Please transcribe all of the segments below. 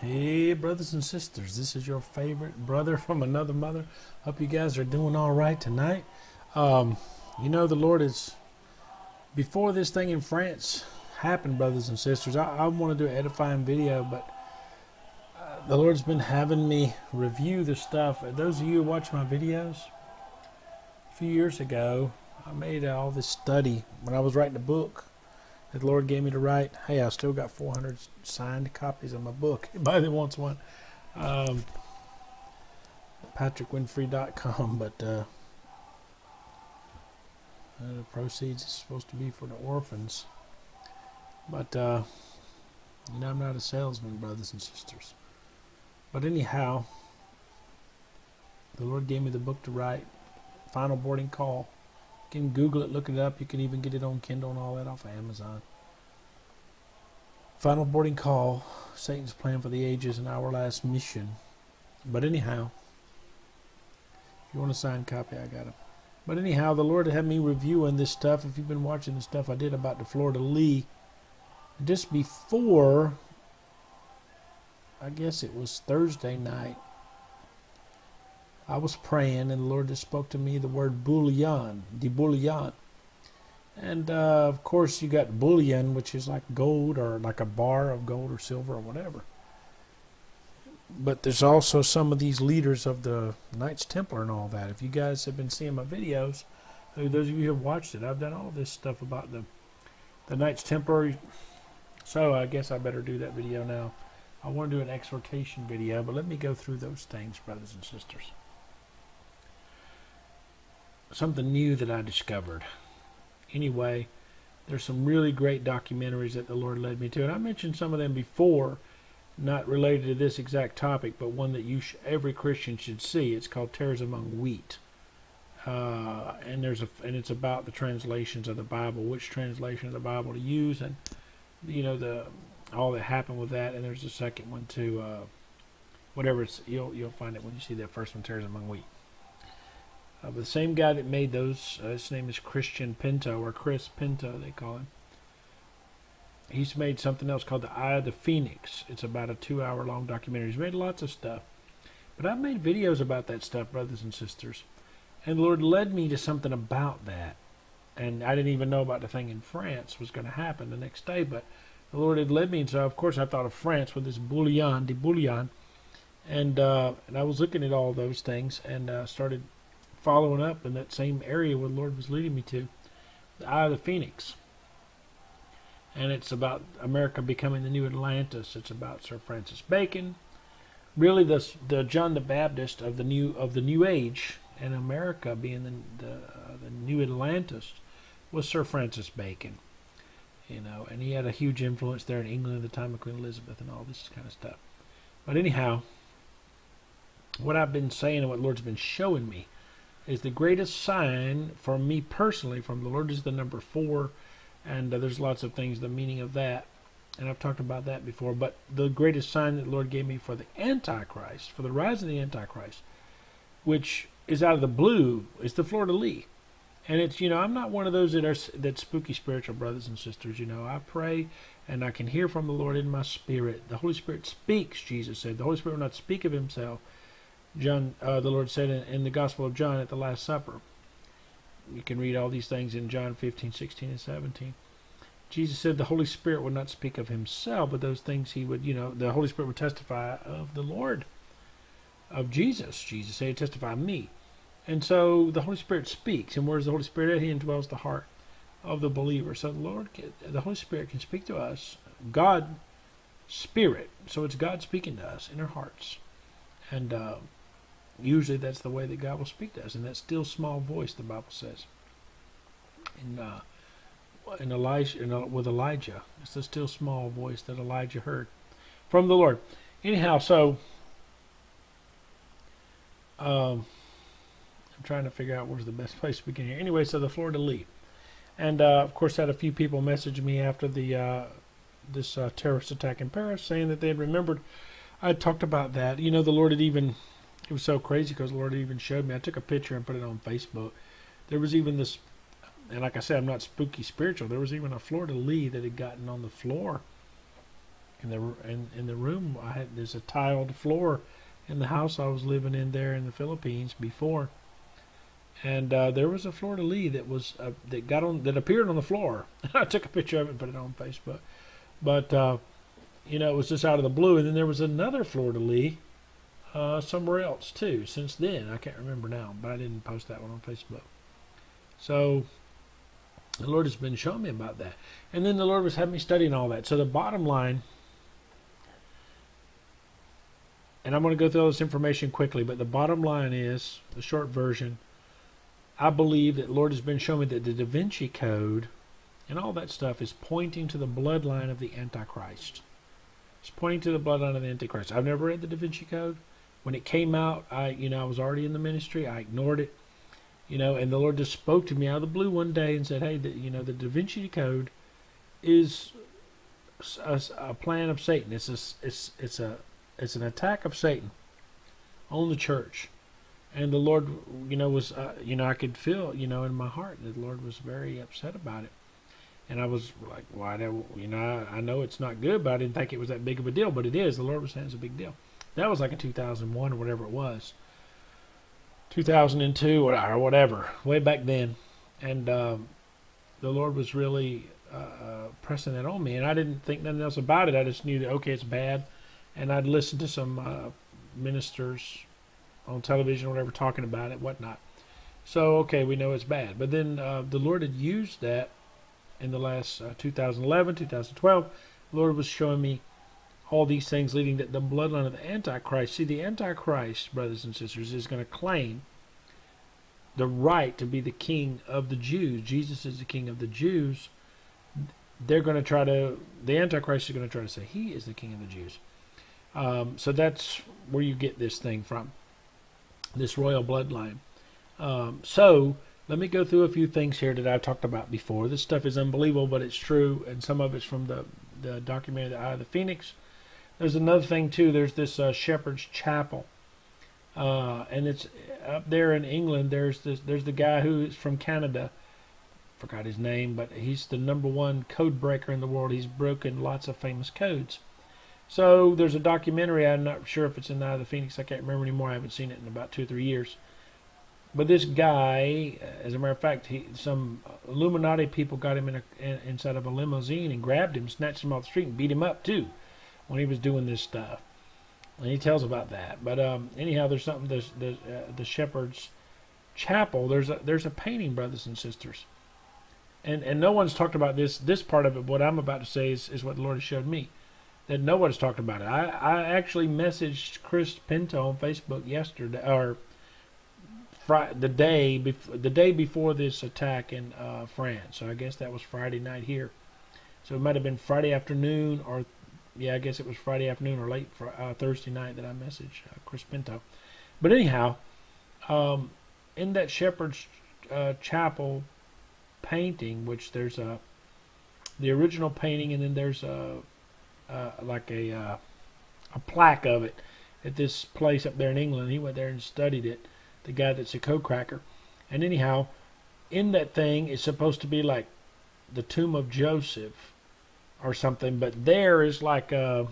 Hey, brothers and sisters, this is your favorite brother from another mother. Hope you guys are doing all right tonight. Um, you know, the Lord is, before this thing in France happened, brothers and sisters, I, I want to do an edifying video, but uh, the Lord's been having me review the stuff. Those of you who watch my videos, a few years ago, I made all this study when I was writing a book the Lord gave me to write. Hey, I still got 400 signed copies of my book. Anybody that wants one, um, PatrickWinfrey.com. But uh, uh, the proceeds is supposed to be for the orphans. But uh, you know, I'm not a salesman, brothers and sisters. But anyhow, the Lord gave me the book to write. Final boarding call You can Google it, look it up. You can even get it on Kindle and all that off of Amazon. Final boarding call Satan's plan for the ages and our last mission. But anyhow, if you want a signed copy, I got it. But anyhow, the Lord had me reviewing this stuff. If you've been watching the stuff I did about the fleur-de-lis, just before, I guess it was Thursday night, I was praying, and the Lord just spoke to me the word bullion, de bullion. And uh, of course, you got bullion, which is like gold or like a bar of gold or silver or whatever. But there's also some of these leaders of the Knights Templar and all that. If you guys have been seeing my videos, those of you who have watched it, I've done all this stuff about the the Knights Templar. So I guess I better do that video now. I want to do an exhortation video, but let me go through those things, brothers and sisters something new that I discovered. Anyway, there's some really great documentaries that the Lord led me to, and I mentioned some of them before, not related to this exact topic, but one that you sh- every Christian should see. It's called "Tares Among Wheat," uh, and there's a and it's about the translations of the Bible, which translation of the Bible to use, and you know the all that happened with that. And there's a second one too. Uh, whatever it's you'll you'll find it when you see that first one, "Tares Among Wheat." Uh, the same guy that made those, uh, his name is Christian Pinto, or Chris Pinto, they call him. He's made something else called The Eye of the Phoenix. It's about a two hour long documentary. He's made lots of stuff. But I've made videos about that stuff, brothers and sisters. And the Lord led me to something about that. And I didn't even know about the thing in France was going to happen the next day. But the Lord had led me. And so, of course, I thought of France with this bouillon, de bouillon. And, uh, and I was looking at all those things and uh, started following up in that same area where the Lord was leading me to, the Eye of the Phoenix. And it's about America becoming the new Atlantis. It's about Sir Francis Bacon, really the the John the Baptist of the new of the New Age, and America being the the, uh, the new Atlantis was Sir Francis Bacon. You know, and he had a huge influence there in England at the time of Queen Elizabeth and all this kind of stuff. But anyhow, what I've been saying and what Lord's been showing me is the greatest sign for me personally from the Lord is the number four, and uh, there's lots of things, the meaning of that, and I've talked about that before. But the greatest sign that the Lord gave me for the Antichrist, for the rise of the Antichrist, which is out of the blue, is the fleur-de-lis. And it's you know I'm not one of those that are that spooky spiritual brothers and sisters. You know I pray and I can hear from the Lord in my spirit. The Holy Spirit speaks. Jesus said the Holy Spirit will not speak of Himself John, uh, the Lord said in, in, the Gospel of John at the Last Supper. You can read all these things in John 15, 16, and 17. Jesus said the Holy Spirit would not speak of himself, but those things he would, you know, the Holy Spirit would testify of the Lord, of Jesus. Jesus said, testify me. And so the Holy Spirit speaks. And where's the Holy Spirit at? He indwells the heart of the believer. So the Lord, the Holy Spirit can speak to us. God, Spirit. So it's God speaking to us in our hearts. And, uh, usually that's the way that God will speak to us, and that still small voice, the Bible says. In uh, in Elijah, uh, with Elijah, it's the still small voice that Elijah heard from the Lord. Anyhow, so um, I'm trying to figure out where's the best place to begin here. Anyway, so the fleur-de-lis, and uh, of course, had a few people message me after the uh, this uh, terrorist attack in Paris, saying that they had remembered I talked about that. You know, the Lord had even it was so crazy because Lord even showed me. I took a picture and put it on Facebook. There was even this, and like I said, I'm not spooky spiritual. There was even a fleur-de-lis that had gotten on the floor in the in, in the room. I had there's a tiled floor in the house I was living in there in the Philippines before, and uh, there was a fleur-de-lis that was uh, that got on that appeared on the floor. I took a picture of it and put it on Facebook, but uh, you know it was just out of the blue. And then there was another fleur-de-lis uh, somewhere else too. Since then, I can't remember now, but I didn't post that one on Facebook. So the Lord has been showing me about that, and then the Lord was having me studying all that. So the bottom line and I'm going to go through all this information quickly, but the bottom line is the short version. I believe that Lord has been showing me that the Da Vinci Code and all that stuff is pointing to the bloodline of the Antichrist. It's pointing to the bloodline of the Antichrist. I've never read the Da Vinci Code. When it came out, I you know I was already in the ministry. I ignored it, you know, and the Lord just spoke to me out of the blue one day and said, "Hey, the, you know, the Da Vinci Code is a, a plan of Satan. It's a, it's it's a it's an attack of Satan on the church. And the Lord, you know, was, uh, you know, I could feel, you know, in my heart that the Lord was very upset about it. And I was like, why do, you know, I, I know it's not good, but I didn't think it was that big of a deal, but it is. The Lord was saying it's a big deal. That was like in 2001 or whatever it was. 2002 or whatever, way back then. And um, the Lord was really uh, uh, pressing that on me. And I didn't think nothing else about it. I just knew that, okay, it's bad and I'd listen to some uh, ministers on television or whatever talking about it, whatnot. So okay, we know it's bad, but then uh, the Lord had used that in the last uh, 2011, 2012. The Lord was showing me all these things leading to the bloodline of the Antichrist. See, the Antichrist, brothers and sisters, is going to claim the right to be the king of the Jews. Jesus is the king of the Jews. They're going to try to, the Antichrist is going to try to say he is the king of the Jews. Um, so that's where you get this thing from, this royal bloodline. Um, so let me go through a few things here that I've talked about before. This stuff is unbelievable, but it's true, and some of it's from the, the documentary The Eye of the Phoenix. There's another thing, too. There's this uh, Shepherd's Chapel. Uh, and it's up there in England. There's this. There's the guy who is from Canada. Forgot his name, but he's the number one code breaker in the world. He's broken lots of famous codes. So there's a documentary. I'm not sure if it's in the Eye of the Phoenix. I can't remember anymore. I haven't seen it in about two or three years. But this guy, as a matter of fact, he, some Illuminati people got him in, a, in inside of a limousine and grabbed him, snatched him off the street, and beat him up too when he was doing this stuff. And he tells about that. But um, anyhow, there's something. The the, uh, the Shepherd's Chapel. There's a there's a painting, brothers and sisters. And and no one's talked about this. This part of it. What I'm about to say is is what the Lord has showed me that nobody's talked about it. I, I actually messaged Chris Pinto on Facebook yesterday, or Friday, the day before the day before this attack in uh, France. So I guess that was Friday night here. So it might have been Friday afternoon, or yeah, I guess it was Friday afternoon or late for, uh, Thursday night that I messaged uh, Chris Pinto. But anyhow, um, in that Shepherd's uh, Chapel painting, which there's a the original painting, and then there's a uh, like a uh, a plaque of it at this place up there in England. He went there and studied it. The guy that's a co cracker. And anyhow, in that thing is supposed to be like the tomb of Joseph or something, but there is like uh,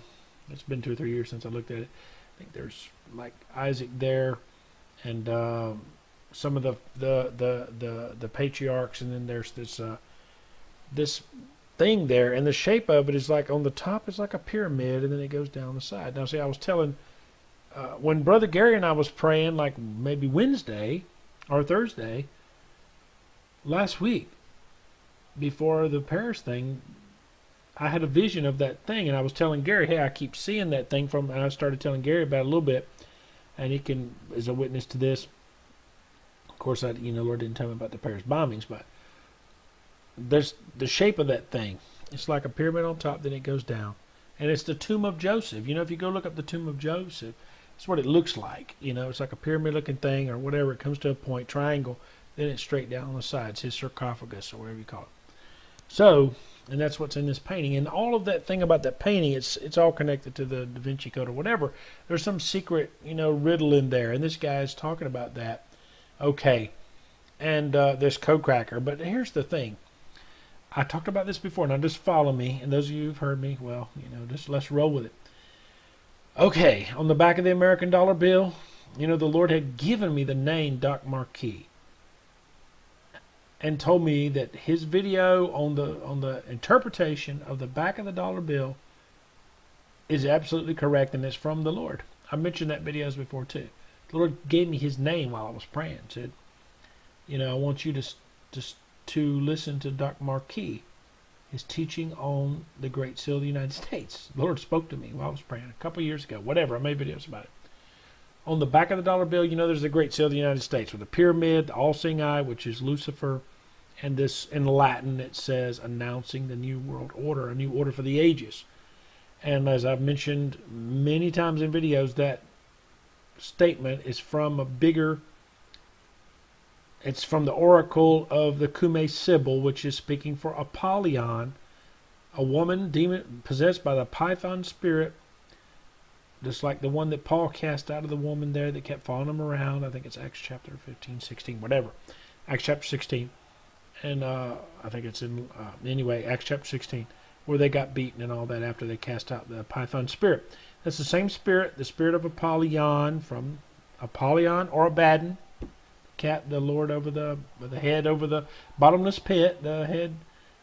it's been two or three years since I looked at it. I think there's like Isaac there, and uh, some of the, the the the the patriarchs, and then there's this uh, this thing there, and the shape of it is like on the top is like a pyramid, and then it goes down the side. Now, see, I was telling uh, when Brother Gary and I was praying, like maybe Wednesday or Thursday last week, before the Paris thing, I had a vision of that thing, and I was telling Gary, "Hey, I keep seeing that thing from." And I started telling Gary about it a little bit, and he can is a witness to this. Of course, I you know Lord didn't tell me about the Paris bombings, but there's the shape of that thing. It's like a pyramid on top, then it goes down. And it's the tomb of Joseph. You know, if you go look up the tomb of Joseph, it's what it looks like. You know, it's like a pyramid looking thing or whatever. It comes to a point, triangle, then it's straight down on the sides, his sarcophagus or whatever you call it. So, and that's what's in this painting. And all of that thing about that painting, it's it's all connected to the Da Vinci Code or whatever. There's some secret, you know, riddle in there. And this guy is talking about that. Okay. And uh, this code cracker. But here's the thing I talked about this before. Now just follow me, and those of you who've heard me, well, you know, just let's roll with it. Okay, on the back of the American dollar bill, you know, the Lord had given me the name Doc Marquis and told me that his video on the on the interpretation of the back of the dollar bill is absolutely correct and it's from the Lord. I mentioned that videos before too. The Lord gave me his name while I was praying. Said, you know, I want you to just to listen to Doc Marquis, his teaching on the Great Seal of the United States. The Lord spoke to me while I was praying a couple years ago. Whatever, I made videos about it. On the back of the dollar bill, you know, there's the Great Seal of the United States with the pyramid, the all-seeing eye, which is Lucifer, and this in Latin it says announcing the new world order, a new order for the ages. And as I've mentioned many times in videos, that statement is from a bigger it's from the oracle of the Cumae Sibyl, which is speaking for Apollyon, a woman demon possessed by the python spirit, just like the one that Paul cast out of the woman there that kept following him around. I think it's Acts chapter 15, 16, whatever. Acts chapter 16 and uh, I think it's in uh, anyway Acts chapter 16, where they got beaten and all that after they cast out the python spirit. That's the same spirit, the spirit of Apollyon from Apollyon or Abaddon, cat, the Lord over the the head over the bottomless pit, the head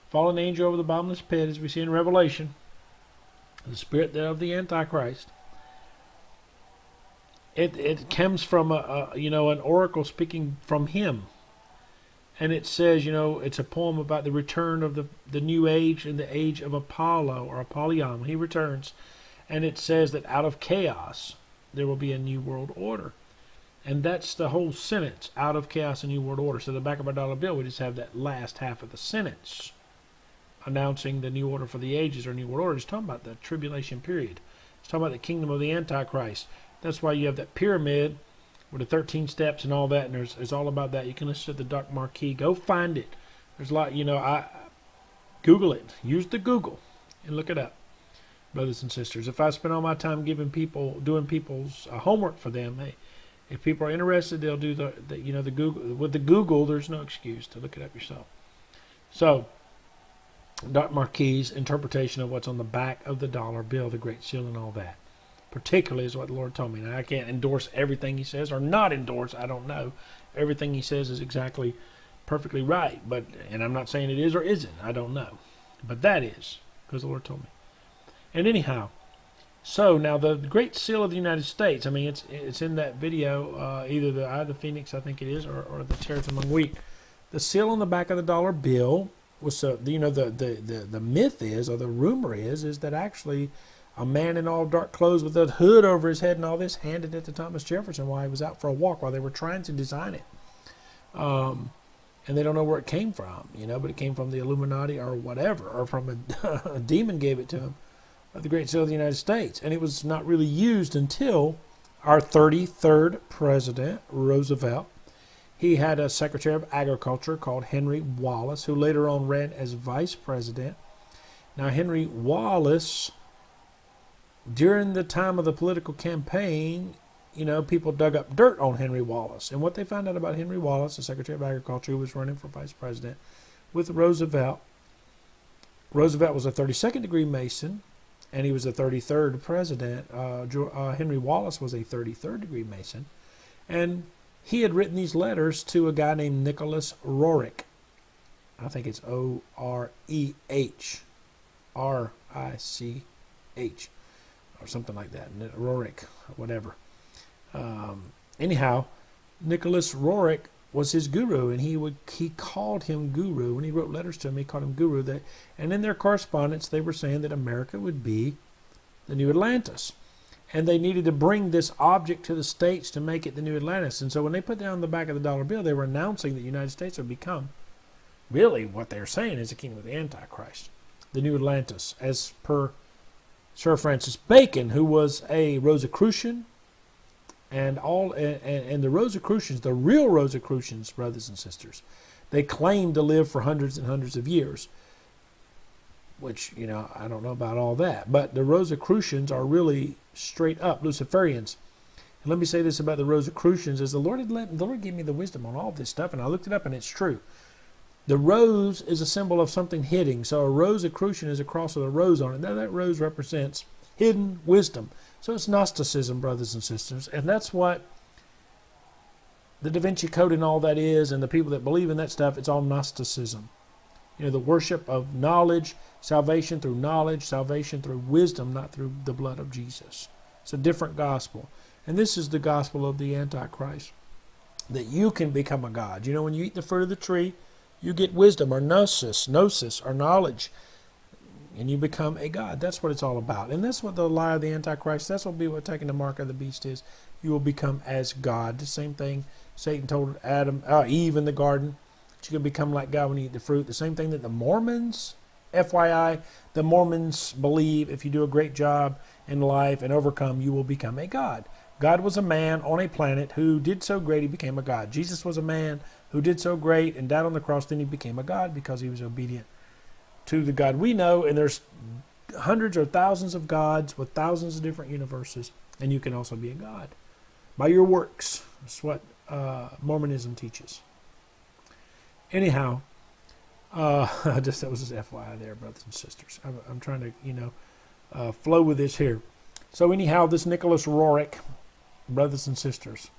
fallen angel over the bottomless pit, as we see in Revelation. The spirit of the Antichrist. It it comes from a, a you know an oracle speaking from him and it says, you know, it's a poem about the return of the, the new age and the age of Apollo or Apollyon. He returns, and it says that out of chaos there will be a new world order. And that's the whole sentence, out of chaos, a new world order. So the back of our dollar bill, we just have that last half of the sentence announcing the new order for the ages or new world order. It's talking about the tribulation period. It's talking about the kingdom of the Antichrist. That's why you have that pyramid with the 13 steps and all that, and there's it's all about that. You can listen to the Doc Marquis. Go find it. There's a lot, you know. I Google it. Use the Google and look it up, brothers and sisters. If I spend all my time giving people, doing people's uh, homework for them, if people are interested, they'll do the, the, you know, the Google. With the Google, there's no excuse to look it up yourself. So, Doc Marquis' interpretation of what's on the back of the dollar bill, the Great Seal, and all that particularly is what the Lord told me. Now I can't endorse everything He says or not endorse. I don't know. Everything He says is exactly perfectly right, but and I'm not saying it is or isn't. I don't know, but that is because the Lord told me. And anyhow, so now the Great Seal of the United States. I mean, it's it's in that video, uh, either the Eye of the Phoenix, I think it is, or, or the Chariots Among Wheat. The seal on the back of the dollar bill was uh, you know the, the the the myth is or the rumor is is that actually a man in all dark clothes with a hood over his head and all this handed it to Thomas Jefferson while he was out for a walk while they were trying to design it. Um, and they don't know where it came from, you know, but it came from the Illuminati or whatever, or from a, a demon gave it to him, the Great Seal of the United States. And it was not really used until our 33rd president, Roosevelt. He had a Secretary of Agriculture called Henry Wallace, who later on ran as vice president. Now, Henry Wallace during the time of the political campaign, you know, people dug up dirt on Henry Wallace. And what they found out about Henry Wallace, the Secretary of Agriculture, who was running for vice president with Roosevelt, Roosevelt was a 32nd degree Mason, and he was a 33rd president. Uh, uh, Henry Wallace was a 33rd degree Mason. And he had written these letters to a guy named Nicholas Roerich. I think it's O R E H R I C H or something like that. Roerich, whatever. Um, anyhow, Nicholas Roerich was his guru, and he would he called him guru when he wrote letters to him. He called him guru. That and in their correspondence, they were saying that America would be the new Atlantis, and they needed to bring this object to the states to make it the new Atlantis. And so when they put on the back of the dollar bill, they were announcing that the United States would become really what they're saying is the kingdom of the Antichrist, the new Atlantis, as per Sir Francis Bacon, who was a Rosicrucian, and all and, and the Rosicrucians, the real Rosicrucians, brothers and sisters, they claimed to live for hundreds and hundreds of years. Which you know, I don't know about all that, but the Rosicrucians are really straight up Luciferians. And let me say this about the Rosicrucians: is the Lord had let the Lord gave me the wisdom on all this stuff, and I looked it up, and it's true. The rose is a symbol of something hitting. So a Rosicrucian is a cross with a rose on it. Now that rose represents hidden wisdom. So it's Gnosticism, brothers and sisters. And that's what the Da Vinci Code and all that is, and the people that believe in that stuff, it's all Gnosticism. You know, the worship of knowledge, salvation through knowledge, salvation through wisdom, not through the blood of Jesus. It's a different gospel. And this is the gospel of the Antichrist that you can become a God. You know, when you eat the fruit of the tree, you get wisdom or gnosis, gnosis or knowledge, and you become a God. That's what it's all about. And that's what the lie of the Antichrist, that's what will be what taking the mark of the beast is. You will become as God. The same thing Satan told Adam, uh, Eve in the garden. You can become like God when you eat the fruit. The same thing that the Mormons, FYI, the Mormons believe if you do a great job in life and overcome, you will become a God. God was a man on a planet who did so great he became a God. Jesus was a man who did so great and died on the cross, then he became a God because he was obedient to the God we know. And there's hundreds or thousands of gods with thousands of different universes, and you can also be a God by your works. That's what uh, Mormonism teaches. Anyhow, uh, just that was just FYI there, brothers and sisters. I'm, I'm trying to, you know, uh, flow with this here. So anyhow, this Nicholas Roerich, brothers and sisters,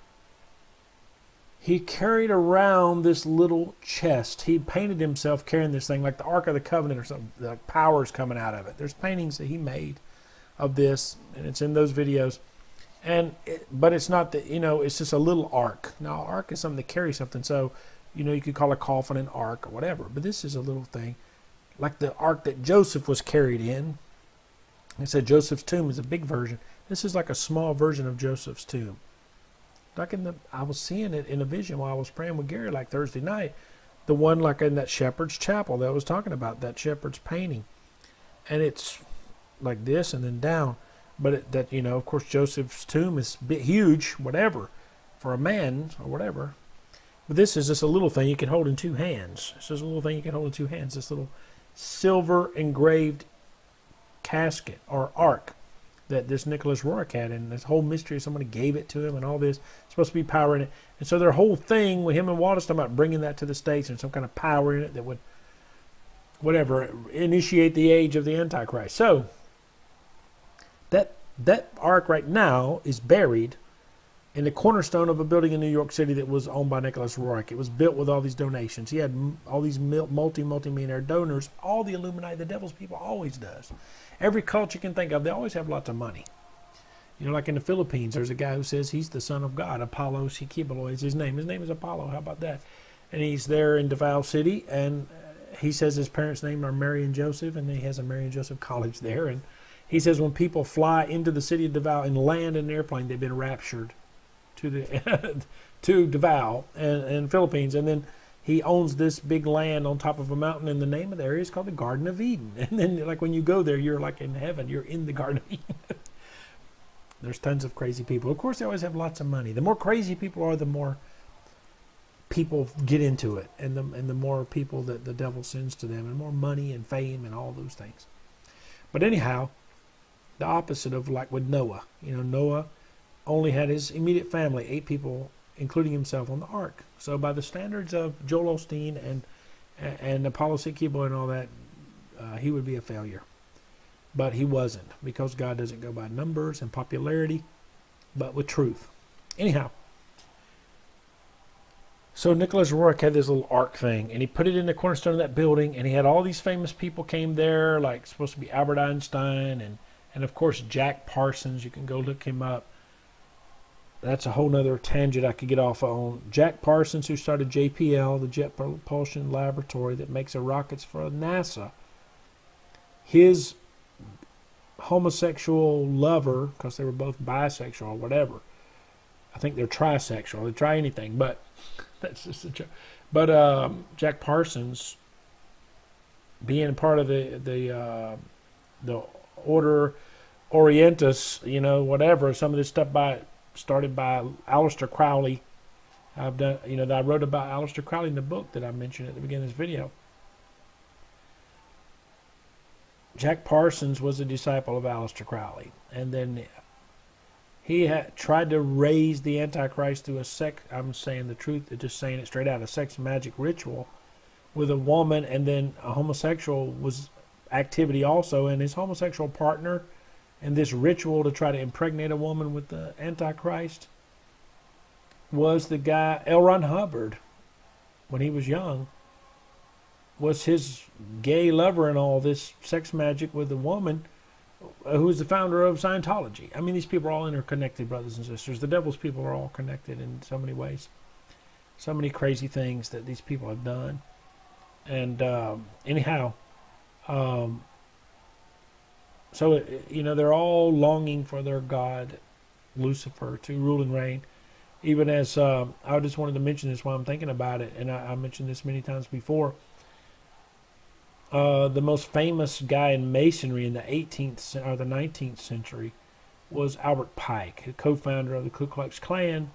he carried around this little chest. He painted himself carrying this thing like the Ark of the Covenant or something, like powers coming out of it. There's paintings that he made of this, and it's in those videos. And it, but it's not that you know it's just a little ark. Now ark is something that carries something, so you know you could call a coffin an ark or whatever. But this is a little thing, like the ark that Joseph was carried in. I said Joseph's tomb is a big version. This is like a small version of Joseph's tomb. Like in the, I was seeing it in a vision while I was praying with Gary like Thursday night. The one like in that shepherd's chapel that I was talking about, that shepherd's painting, and it's like this and then down. But it, that you know, of course, Joseph's tomb is bit huge, whatever, for a man or whatever. But this is just a little thing you can hold in two hands. This is a little thing you can hold in two hands. This little silver engraved casket or ark that this Nicholas Roerich had, and this whole mystery of somebody gave it to him, and all this supposed to be power in it. And so their whole thing with him and Wallace talking about bringing that to the states and some kind of power in it that would, whatever, initiate the age of the Antichrist. So that that ark right now is buried in the cornerstone of a building in New York City that was owned by Nicholas Roerich. It was built with all these donations. He had all these multi multi millionaire donors. All the Illuminati, the devil's people, always does. Every cult you can think of, they always have lots of money. You know, like in the Philippines, there's a guy who says he's the son of God. Apollo Siquibalo is his name. His name is Apollo. How about that? And he's there in Davao City, and uh, he says his parents' name are Mary and Joseph, and he has a Mary and Joseph College there. And he says when people fly into the city of Davao and land in an airplane, they've been raptured to the to Davao and, and Philippines, and then he owns this big land on top of a mountain, and the name of the area is called the Garden of Eden. And then, like when you go there, you're like in heaven. You're in the Garden of Eden. There's tons of crazy people. Of course, they always have lots of money. The more crazy people are, the more people get into it, and the and the more people that the devil sends to them, and more money and fame and all those things. But anyhow, the opposite of like with Noah. You know, Noah only had his immediate family, eight people, including himself, on the ark. So by the standards of Joel Osteen and and Apollo Siquibalo and all that, uh, he would be a failure. But he wasn't because God doesn't go by numbers and popularity, but with truth. Anyhow, so Nicholas Roerich had this little ark thing, and he put it in the cornerstone of that building, and he had all these famous people came there, like supposed to be Albert Einstein and and of course Jack Parsons. You can go look him up that's a whole nother tangent I could get off on. Jack Parsons, who started JPL, the Jet Propulsion Laboratory that makes the rockets for NASA, his homosexual lover, because they were both bisexual or whatever. I think they're trisexual. They try anything, but that's just a joke. But um, Jack Parsons, being part of the the uh, the Order Orientis, you know, whatever, some of this stuff by started by Aleister Crowley. I've done, you know, I wrote about Aleister Crowley in the book that I mentioned at the beginning of this video. Jack Parsons was a disciple of Aleister Crowley, and then he had tried to raise the Antichrist through a sex. I'm saying the truth, just saying it straight out, a sex magic ritual, with a woman, and then a homosexual was activity also, and his homosexual partner, and this ritual to try to impregnate a woman with the Antichrist was the guy L. Ron Hubbard when he was young was his gay lover and all this sex magic with a woman uh, who was the founder of Scientology. I mean, these people are all interconnected, brothers and sisters. The devil's people are all connected in so many ways. So many crazy things that these people have done. And um, anyhow, um, so uh, you know they're all longing for their God, Lucifer, to rule and reign. Even as uh, I just wanted to mention this while I'm thinking about it, and I, I mentioned this many times before uh, the most famous guy in masonry in the 18th or the 19th century was Albert Pike, the co-founder of the Ku Klux Klan,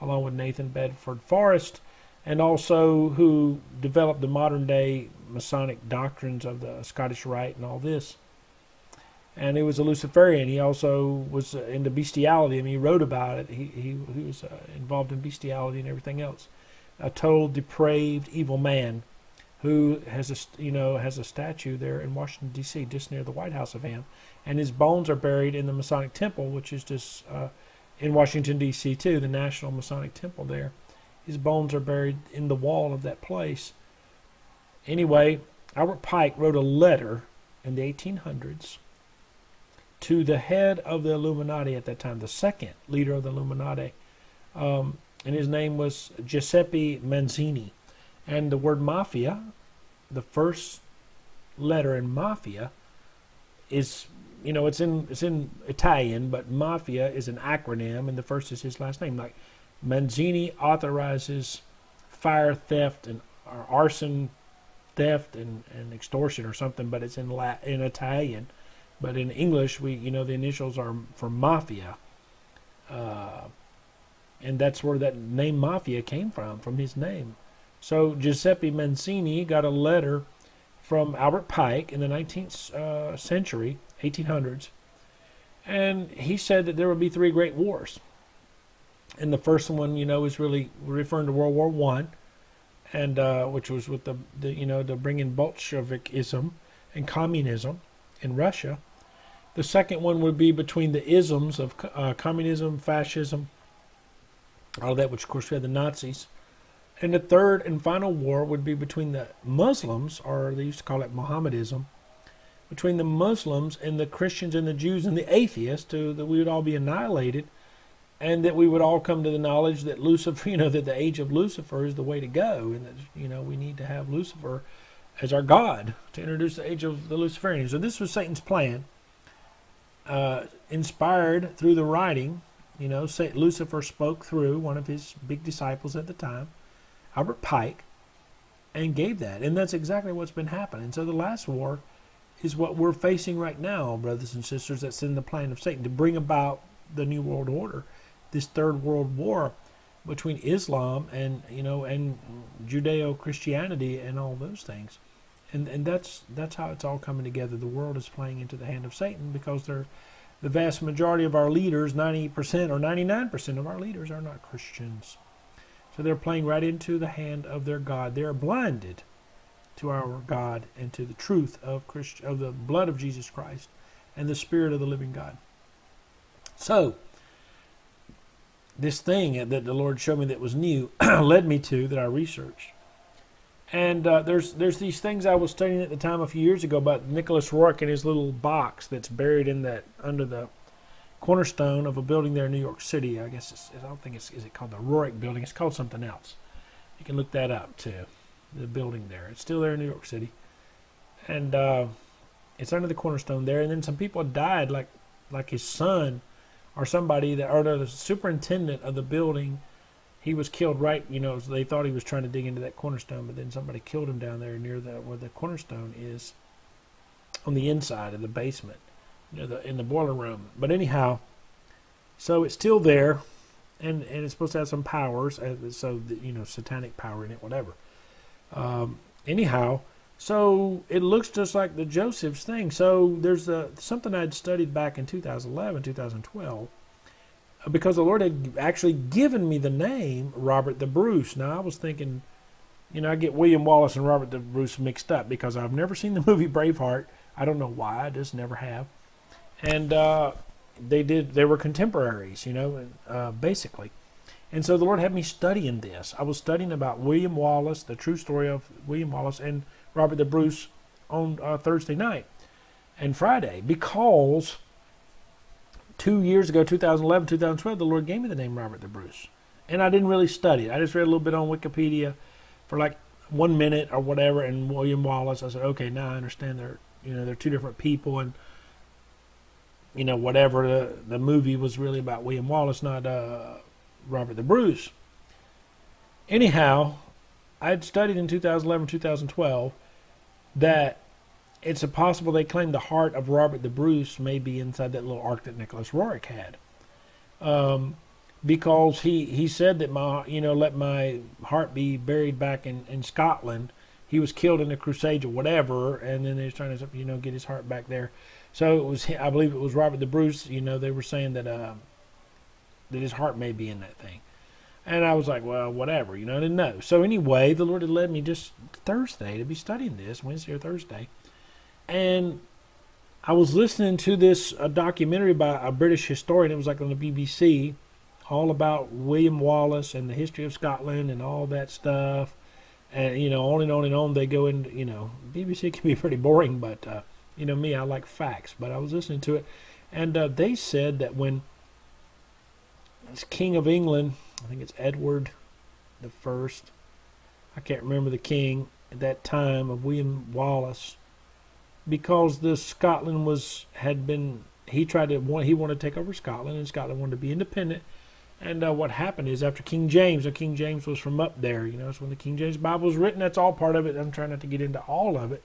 along with Nathan Bedford Forrest, and also who developed the modern day Masonic doctrines of the Scottish Rite and all this. And he was a Luciferian. He also was into bestiality. I mean, he wrote about it. He he, he was uh, involved in bestiality and everything else. A total depraved, evil man who has a you know has a statue there in Washington D.C. just near the White House of him, and his bones are buried in the Masonic Temple, which is just uh, in Washington D.C. too, the National Masonic Temple there. His bones are buried in the wall of that place. Anyway, Albert Pike wrote a letter in the 1800s to the head of the Illuminati at that time, the second leader of the Illuminati, um, and his name was Giuseppe Mazzini and the word mafia, the first letter in mafia is you know it's in it's in Italian, but mafia is an acronym, and the first is his last name. Like Mazzini authorizes fire theft and arson theft and, and extortion or something, but it's in La- in Italian. But in English, we you know the initials are for mafia, uh, and that's where that name mafia came from, from his name. So Giuseppe Mancini got a letter from Albert Pike in the 19th uh, century, 1800s, and he said that there would be three great wars. And the first one, you know, is really referring to World War One, and uh, which was with the, the, you know, the bringing Bolshevikism and communism in Russia. The second one would be between the isms of uh, communism, fascism, all that, which of course we had the Nazis, and the third and final war would be between the Muslims, or they used to call it Mohammedism, between the Muslims and the Christians and the Jews and the atheists, to, that we would all be annihilated, and that we would all come to the knowledge that Lucifer, you know, that the age of Lucifer is the way to go, and that you know we need to have Lucifer as our God to introduce the age of the Luciferians. So this was Satan's plan, uh, inspired through the writing. You know, Saint Lucifer spoke through one of his big disciples at the time Albert Pike, and gave that. And that's exactly what's been happening. So the last war is what we're facing right now, brothers and sisters, that's in the plan of Satan to bring about the new world order, this third world war between Islam and you know and Judeo Christianity and all those things. And and that's that's how it's all coming together. The world is playing into the hand of Satan because they're the vast majority of our leaders, 90% or 99% of our leaders are not Christians. So they're playing right into the hand of their God. They are blinded to our God and to the truth of Christ, of the blood of Jesus Christ and the Spirit of the living God. So, this thing that the Lord showed me that was new led me to that I researched. And uh, there's there's these things I was studying at the time a few years ago about Nicholas Roerich and his little box that's buried in that under the cornerstone of a building there in New York City. I guess it's, I don't think it's is it called the Roerich Building. It's called something else. You can look that up too. The building there. It's still there in New York City, and uh, it's under the cornerstone there. And then some people died, like like his son or somebody that or the superintendent of the building. He was killed right, you know. They thought he was trying to dig into that cornerstone, but then somebody killed him down there near the where the cornerstone is, on the inside of the basement you know, the, in the boiler room. But anyhow, so it's still there, and and it's supposed to have some powers, uh, so the, you know, satanic power in it, whatever. Um, anyhow, so it looks just like the Joseph's thing. So there's a, something I'd studied back in 2011, 2012, because the Lord had actually given me the name Robert the Bruce. Now I was thinking you know, I get William Wallace and Robert the Bruce mixed up because I've never seen the movie Braveheart. I don't know why. I just never have. And uh, they did. They were contemporaries, you know, uh, basically. And so the Lord had me studying this. I was studying about William Wallace, the true story of William Wallace, and Robert the Bruce on uh, Thursday night and Friday because two years ago, 2011, 2012, the Lord gave me the name Robert the Bruce. And I didn't really study it. I just read a little bit on Wikipedia for like one minute or whatever, and William Wallace. I said, okay, now I understand they're you know they're two different people, and you know whatever the the movie was really about William Wallace, not uh, Robert the Bruce. Anyhow, I had studied in 2011, 2012 that it's possible they claim the heart of Robert the Bruce may be inside that little ark that Nicholas Roerich had. Um, because he, he said that my you know let my heart be buried back in, in Scotland. He was killed in the Crusades or whatever, and then they was trying to you know get his heart back there. So it was I believe it was Robert the Bruce. You know they were saying that uh, that his heart may be in that thing, and I was like, well, whatever. You know I didn't know. So anyway, the Lord had led me just Thursday to be studying this Wednesday or Thursday, and I was listening to this a documentary by a British historian. It was like on the BBC all about William Wallace and the history of Scotland and all that stuff. And you know, on and on and on they go And you know, BBC can be pretty boring, but uh, you know me, I like facts. But I was listening to it, and uh, they said that when this King of England, I think it's Edward the First, I can't remember the king at that time of William Wallace, because the Scotland was had been he tried to he wanted to take over Scotland and Scotland wanted to be independent and uh, what happened is after King James, and King James was from up there, you know, it's when the King James Bible was written. That's all part of it. I'm trying not to get into all of it.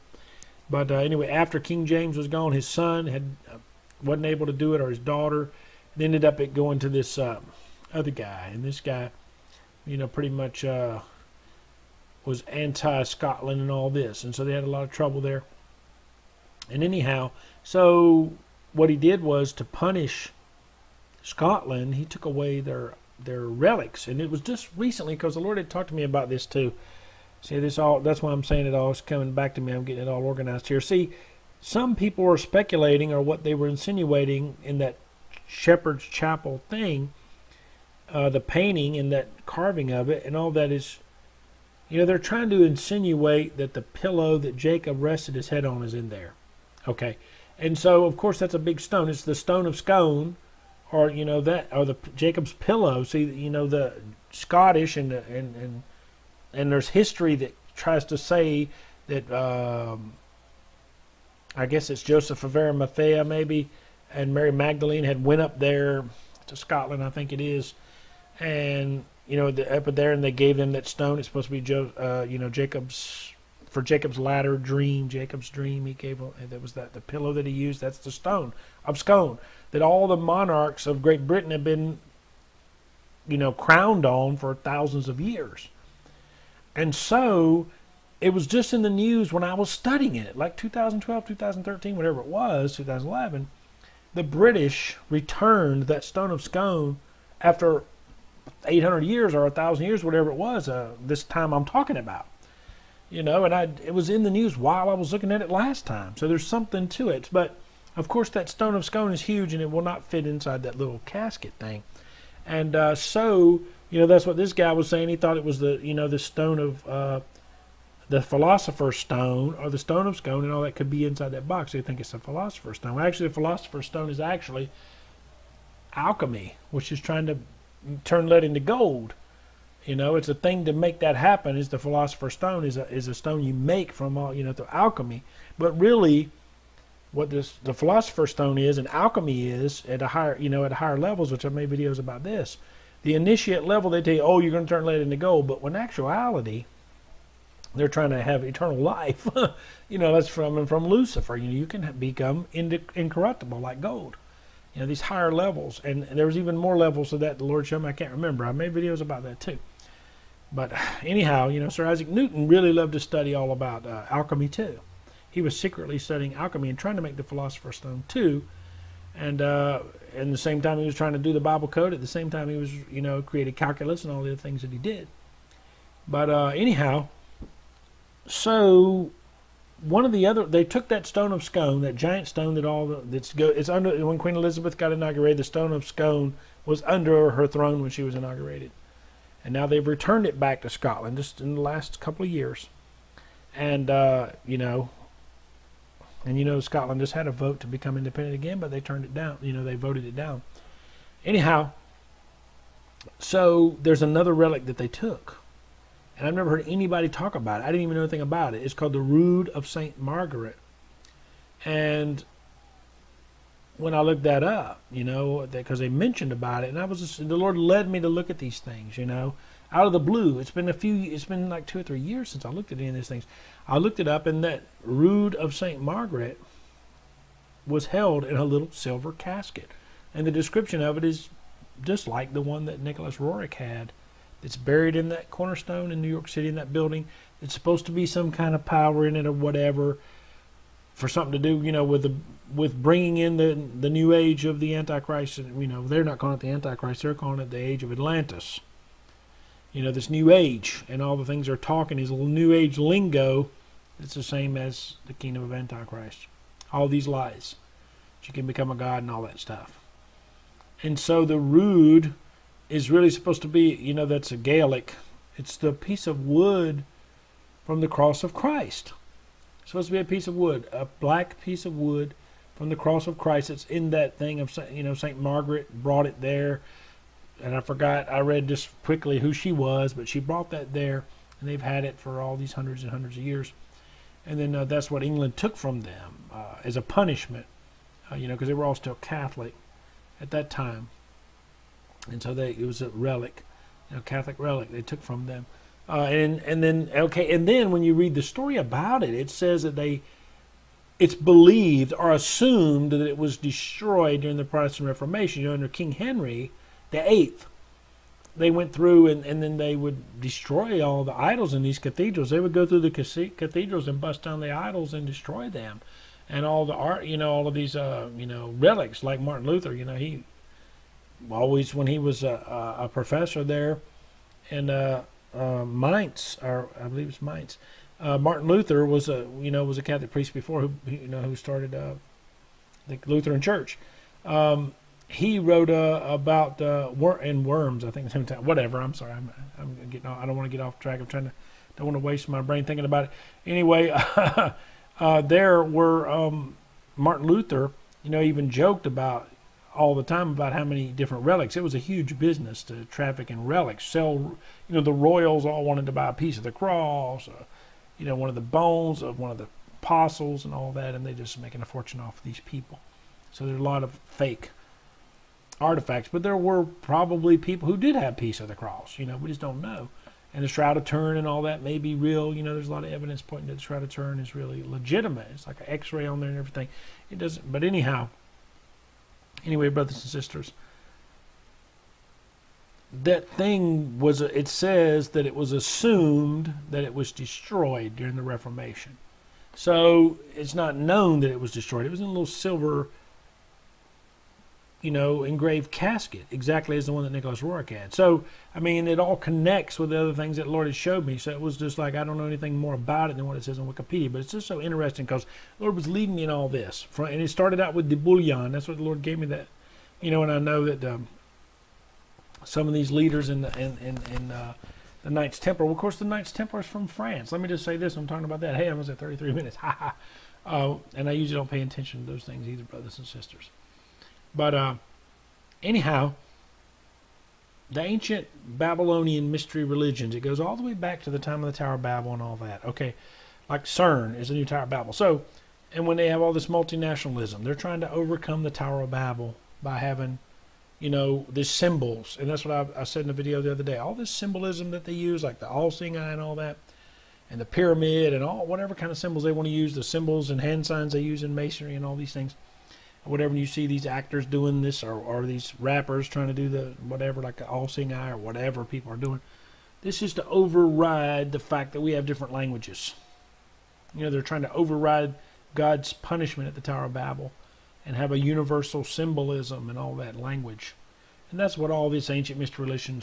But uh, anyway, after King James was gone, his son had uh, wasn't able to do it, or his daughter. It ended up it going to this uh, other guy, and this guy, you know, pretty much uh, was anti-Scotland and all this, and so they had a lot of trouble there. And anyhow, so what he did was to punish Scotland, he took away their their relics, and it was just recently because the Lord had talked to me about this too. See, this all that's why I'm saying it all is coming back to me. I'm getting it all organized here. See, some people were speculating or what they were insinuating in that Shepherd's Chapel thing, uh, the painting and that carving of it, and all that is. You know, they're trying to insinuate that the pillow that Jacob rested his head on is in there. Okay. And so, of course, that's a big stone. It's the stone of scone, or you know that or the Jacob's pillow. See, you know the Scottish and and and and there's history that tries to say that um, I guess it's Joseph of Arimathea maybe, and Mary Magdalene had went up there to Scotland, I think it is, and you know the, up there, and they gave them that stone. It's supposed to be jo- uh, you know Jacob's for Jacob's ladder dream, Jacob's dream. He gave that was that the pillow that he used. That's the stone of scone that all the monarchs of Great Britain have been, you know, crowned on for thousands of years. And so it was just in the news when I was studying it, like 2012, 2013, whatever it was, 2011. The British returned that stone of scone after 800 years or 1,000 years, whatever it was, uh, this time I'm talking about. You know, and I it was in the news while I was looking at it last time. So there's something to it. But of course, that stone of scone is huge and it will not fit inside that little casket thing. And uh, so, you know, that's what this guy was saying. He thought it was the, you know, the stone of uh, the philosopher's stone or the stone of scone and all that could be inside that box. They think it's a philosopher's stone. Actually, the philosopher's stone is actually alchemy, which is trying to turn lead into gold. You know, it's a thing to make that happen. Is the philosopher's stone is a is a stone you make from all you know through alchemy, but really what this the philosopher's stone is and alchemy is at a higher you know at higher levels which i've made videos about this the initiate level they tell you oh you're going to turn lead into gold. But when actuality they're trying to have eternal life. You know that's from from lucifer. You know you can become incorruptible like gold. You know these higher levels. And, and there's even more levels of that the lord showed me i can't remember. I made videos about that too but anyhow you know sir isaac newton really loved to study all about uh, alchemy too he was secretly studying alchemy and trying to make the Philosopher's Stone too. And uh, in the same time, he was trying to do the Bible code. At the same time, he was, you know, created calculus and all the other things that he did. But uh, anyhow, so one of the other they took that stone of scone, that giant stone that all the, that's go it's under when Queen Elizabeth got inaugurated, the stone of scone was under her throne when she was inaugurated. And now they've returned it back to Scotland just in the last couple of years. And uh, you know, and you know Scotland just had a vote to become independent again, but they turned it down. You know, they voted it down. Anyhow, so there's another relic that they took and I've never heard anybody talk about it. I didn't even know anything about it. It's called the Rood of Saint Margaret, and when I looked that up, you know, because they mentioned about it, and I was just, the Lord led me to look at these things, you know, out of the blue. It's been a few, it's been like two or three years since I looked at any of these things. I looked it up, and that Rood of Saint Margaret was held in a little silver casket, and the description of it is just like the one that Nicholas Roerich had it's buried in that cornerstone in New York City in that building. It's supposed to be some kind of power in it or whatever for something to do, you know, with the with bringing in the the new age of the Antichrist. You know, they're not calling it the Antichrist; they're calling it the age of Atlantis. You know, this new age and all the things they're talking is new age lingo. It's the same as the kingdom of Antichrist. All these lies, that you can become a god and all that stuff. And so the rood is really supposed to be, you know, that's a Gaelic. It's the piece of wood from the cross of Christ. It's supposed to be a piece of wood, a black piece of wood from the cross of Christ. It's in that thing of, you know, St. Margaret brought it there. And I forgot, I read just quickly who she was, but she brought that there. And they've had it for all these hundreds and hundreds of years. And then uh, that's what England took from them uh, as a punishment, uh, you know, because they were all still Catholic at that time and so they it was a relic, a Catholic relic they took from them. Uh, and and then okay, and then when you read the story about it, it says that they, it's believed or assumed that it was destroyed during the Protestant Reformation. You know, under King Henry the Eighth, they went through and, and then they would destroy all the idols in these cathedrals. They would go through the cathedrals and bust down the idols and destroy them, and all the art, you know, all of these, uh, you know, relics like Martin Luther. You know, he always when he was a, a professor there in uh, uh, Mainz, or I believe it's Mainz. Uh, Martin Luther was a you know was a Catholic priest before who you know who started uh, the Lutheran Church. Um, he wrote uh, about uh, wor- and worms. I think same time. Whatever. I'm sorry. I'm, I'm getting. Off, I don't want to get off track. I'm trying to. Don't want to waste my brain thinking about it. Anyway, uh, there were um, Martin Luther. You know, even joked about all the time about how many different relics. It was a huge business to traffic in relics. Sell, you know, the royals all wanted to buy a piece of the cross, or, you know, one of the bones of one of the apostles and all that, and they're just making a fortune off of these people. So there's a lot of fake artifacts, but there were probably people who did have piece of the cross. You know, we just don't know. And the Shroud of Turin and all that may be real. You know, there's a lot of evidence pointing to the Shroud of Turin is really legitimate. It's like an X-ray on there and everything. It doesn't. But anyhow, Anyway, brothers and sisters, that thing was, it says that it was assumed that it was destroyed during the Reformation. So it's not known that it was destroyed. It was in a little silver you know, engraved casket, exactly as the one that Nicholas Roerich had. So, I mean, it all connects with the other things that Lord had showed me. So it was just like I don't know anything more about it than what it says on Wikipedia, but it's just so interesting because Lord was leading me in all this. And it started out with the bullion. That's what the Lord gave me that, you know, and I know that um, some of these leaders in the in in, in uh, the Knights Templar. Well, of course, the Knights Templar is from France. Let me just say this. I'm talking about that. Hey, I was at 33 minutes. Ha ha. Uh, and I usually don't pay attention to those things either, brothers and sisters. But uh, anyhow, the ancient Babylonian mystery religions, it goes all the way back to the time of the Tower of Babel and all that. Okay, like CERN is the new Tower of Babel. So, and when they have all this multinationalism, they're trying to overcome the Tower of Babel by having, you know, these symbols. And that's what I, I said in the video the other day. All this symbolism that they use, like the all-seeing eye and all that, and the pyramid and all whatever kind of symbols they want to use, the symbols and hand signs they use in masonry and all these things whatever you see these actors doing this or, or these rappers trying to do the whatever like the all seeing eye or whatever people are doing this is to override the fact that we have different languages you know they're trying to override god's punishment at the tower of babel and have a universal symbolism and all that language and that's what all this ancient mystery religion,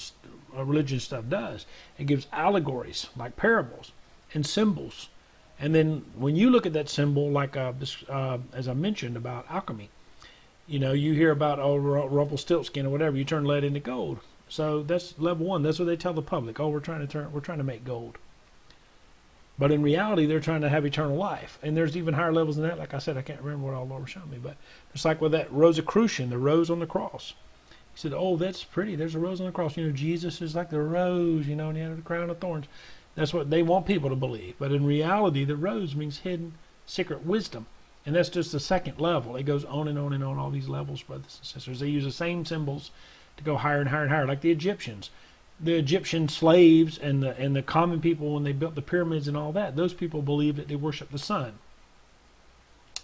uh, religion stuff does it gives allegories like parables and symbols. And then when you look at that symbol, like uh, uh, as I mentioned about alchemy, you know, you hear about oh Rumpelstiltskin or whatever, you turn lead into gold. So that's level one. That's what they tell the public. Oh, we're trying to turn, we're trying to make gold. But in reality, they're trying to have eternal life. And there's even higher levels than that. Like I said, I can't remember what all Lord showing me, but it's like with that Rosicrucian, the rose on the cross. He said, "Oh, that's pretty. There's a rose on the cross. You know, Jesus is like the rose. You know, and he had a crown of thorns." That's what they want people to believe. But in reality, the rose means hidden, secret wisdom. And that's just the second level. It goes on and on and on, all these levels, brothers and sisters. They use the same symbols to go higher and higher and higher, like the Egyptians. The Egyptian slaves and the and the common people when they built the pyramids and all that, those people believed that they worshiped the sun.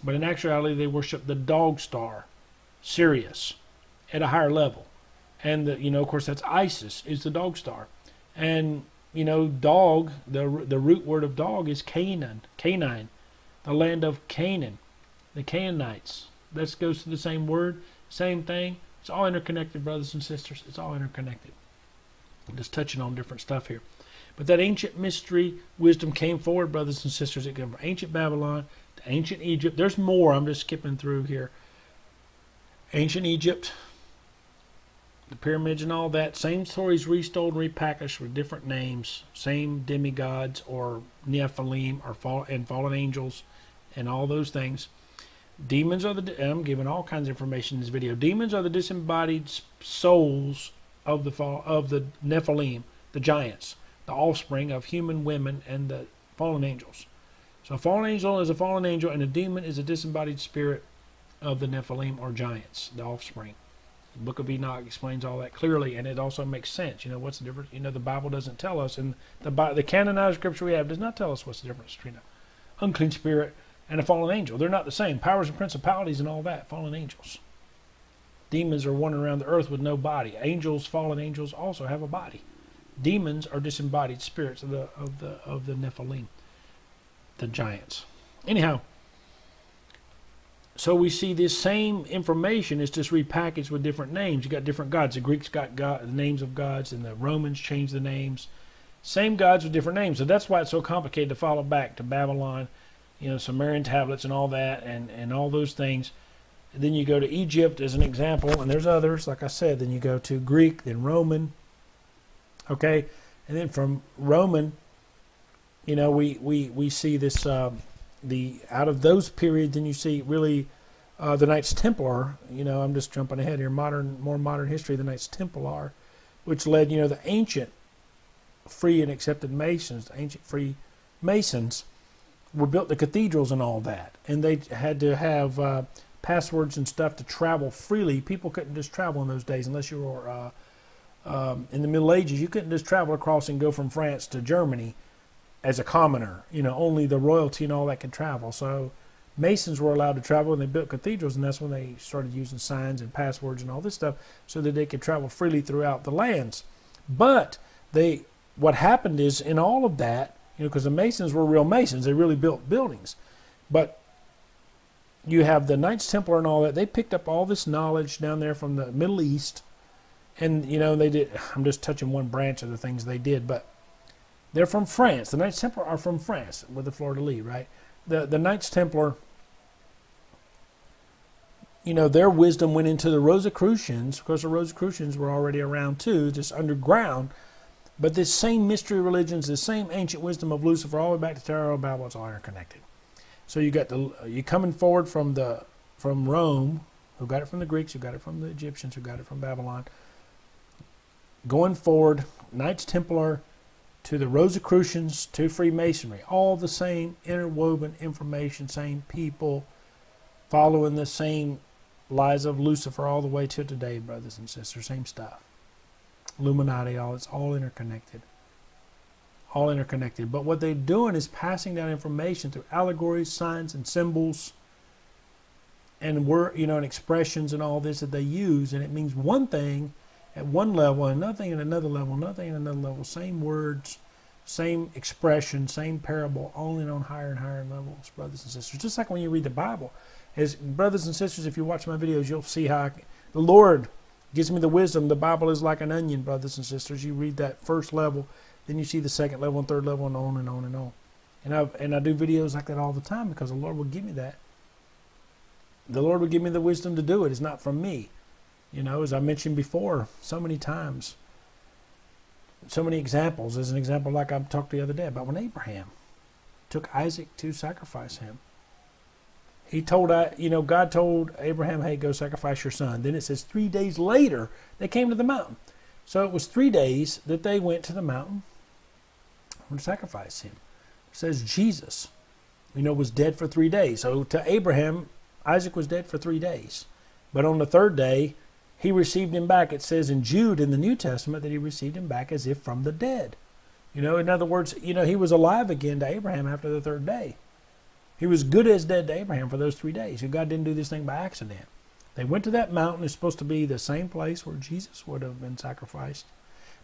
But in actuality, they worshiped the dog star, Sirius, at a higher level. And the, you know, of course, that's Isis is the dog star, and you know, dog, the the root word of dog is Canaan, Canine, the land of Canaan, the Canaanites. This goes to the same word, same thing. It's all interconnected, brothers and sisters. It's all interconnected. Just touching on different stuff here. But that ancient mystery wisdom came forward, brothers and sisters. It came from ancient Babylon to ancient Egypt. There's more. I'm just skipping through here. Ancient Egypt, the pyramids and all that. Same stories restored and repackaged with different names. Same demigods or Nephilim or fall, and fallen angels and all those things. Demons are the. I'm giving all kinds of information in this video. Demons are the disembodied souls of the fall of the Nephilim, the giants, the offspring of human women and the fallen angels. So a fallen angel is a fallen angel, and a demon is a disembodied spirit of the Nephilim or giants, the offspring. The Book of Enoch explains all that clearly, and it also makes sense. You know, what's the difference? You know, the Bible doesn't tell us, and the the canonized scripture we have does not tell us what's the difference between an unclean spirit and a fallen angel. They're not the same. Powers and principalities and all that, fallen angels. Demons are wandering around the earth with no body. Angels, fallen angels, also have a body. Demons are disembodied spirits of the of the of the Nephilim, the giants. Anyhow, so we see this same information is just repackaged with different names. You got different gods. The Greeks got God, the names of gods, and the Romans changed the names. Same gods with different names. So that's why it's so complicated to follow back to Babylon, you know, Sumerian tablets and all that, and and all those things. Then you go to Egypt as an example, and there's others. Like I said, then you go to Greek, then Roman. Okay, and then from Roman, you know, we we we see this. Um, the out of those periods, then you see really uh, the Knights Templar. You know, I'm just jumping ahead here. Modern, more modern history, the Knights Templar, which led you know the ancient free and accepted Masons, the ancient free Masons, were built the cathedrals and all that, and they had to have uh, passwords and stuff to travel freely. People couldn't just travel in those days unless you were uh, um, in the Middle Ages. You couldn't just travel across and go from France to Germany as a commoner. You know, only the royalty and all that could travel. So Masons were allowed to travel, and they built cathedrals, and that's when they started using signs and passwords and all this stuff, so that they could travel freely throughout the lands. But they, what happened is in all of that, you know, because the Masons were real Masons, they really built buildings, but you have the Knights Templar and all that. They picked up all this knowledge down there from the Middle East, and you know they did. I'm just touching one branch of the things they did, but they're from France. The Knights Templar are from France with the fleur-de-lis, right? The the Knights Templar, you know, their wisdom went into the Rosicrucians because the Rosicrucians were already around too, just underground. But this same mystery religions, the same ancient wisdom of Lucifer, all the way back to of Babel, it's all interconnected. So you got the you coming forward from the from Rome, who got it from the Greeks, who got it from the Egyptians, who got it from Babylon. Going forward, Knights Templar to the Rosicrucians to Freemasonry, all the same interwoven information, same people, following the same lies of Lucifer all the way to today, brothers and sisters, same stuff. Illuminati, all it's all interconnected. All interconnected. But what they're doing is passing down information through allegories, signs, and symbols, and word, you know, and expressions and all this that they use, and it means one thing at one level and nothing at another level, nothing at another level, same words, same expression, same parable, only on higher and higher levels, brothers and sisters. Just like when you read the Bible. As brothers and sisters, if you watch my videos, you'll see how I, the Lord gives me the wisdom. The Bible is like an onion, brothers and sisters. You read that first level, then you see the second level and third level, and on and on and on. And I and I do videos like that all the time because the Lord will give me that. The Lord will give me the wisdom to do it. It's not from me. You know, as I mentioned before so many times, so many examples. As an example, like I talked the other day about when Abraham took Isaac to sacrifice him. He told, I, you know, God told Abraham, hey, go sacrifice your son. Then it says three days later they came to the mountain. So it was three days that they went to the mountain to sacrifice him. It says Jesus, you know, was dead for three days. So to Abraham, Isaac was dead for three days. But on the third day, he received him back. It says in Jude in the New Testament that he received him back as if from the dead. You know, in other words, you know, he was alive again to Abraham after the third day. He was good as dead to Abraham for those three days. God didn't do this thing by accident. They went to that mountain. It's supposed to be the same place where Jesus would have been sacrificed.